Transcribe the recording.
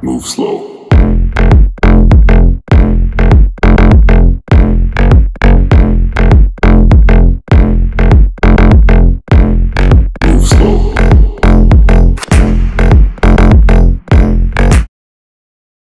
Move slow.